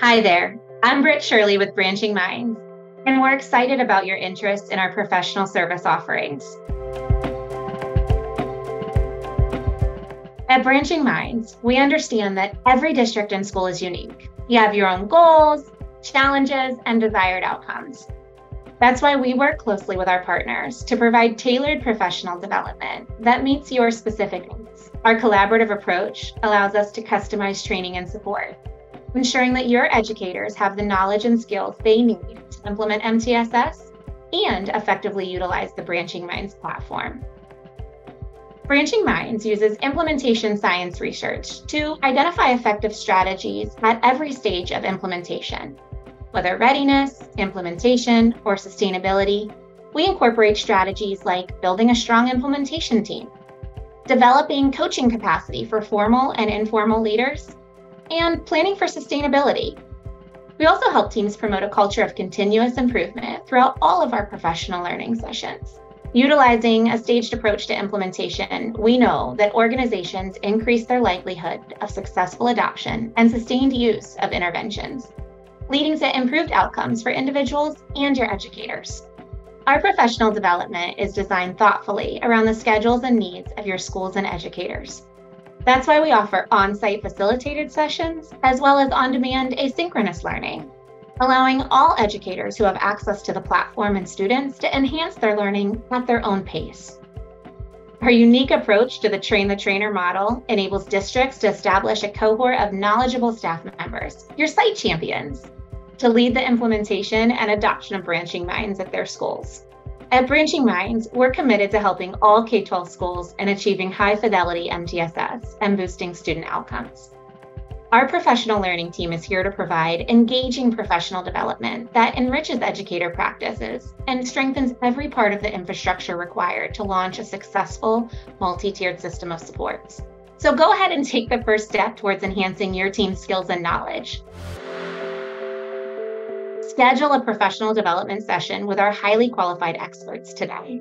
Hi there. I'm Britt Shirley with Branching Minds, and we're excited about your interest in our professional service offerings. At Branching Minds, we understand that every district and school is unique. You have your own goals, challenges, and desired outcomes. That's why we work closely with our partners to provide tailored professional development that meets your specific needs. Our collaborative approach allows us to customize training and support, ensuring that your educators have the knowledge and skills they need to implement MTSS and effectively utilize the Branching Minds platform. Branching Minds uses implementation science research to identify effective strategies at every stage of implementation whether readiness, implementation, or sustainability, we incorporate strategies like building a strong implementation team, developing coaching capacity for formal and informal leaders, and planning for sustainability. We also help teams promote a culture of continuous improvement throughout all of our professional learning sessions. Utilizing a staged approach to implementation, we know that organizations increase their likelihood of successful adoption and sustained use of interventions leading to improved outcomes for individuals and your educators. Our professional development is designed thoughtfully around the schedules and needs of your schools and educators. That's why we offer on site facilitated sessions as well as on demand asynchronous learning, allowing all educators who have access to the platform and students to enhance their learning at their own pace. Our unique approach to the train the trainer model enables districts to establish a cohort of knowledgeable staff members, your site champions, to lead the implementation and adoption of Branching Minds at their schools. At Branching Minds, we're committed to helping all K 12 schools in achieving high fidelity MTSS and boosting student outcomes. Our professional learning team is here to provide engaging professional development that enriches educator practices and strengthens every part of the infrastructure required to launch a successful multi tiered system of supports. So go ahead and take the first step towards enhancing your team's skills and knowledge. Schedule a professional development session with our highly qualified experts today.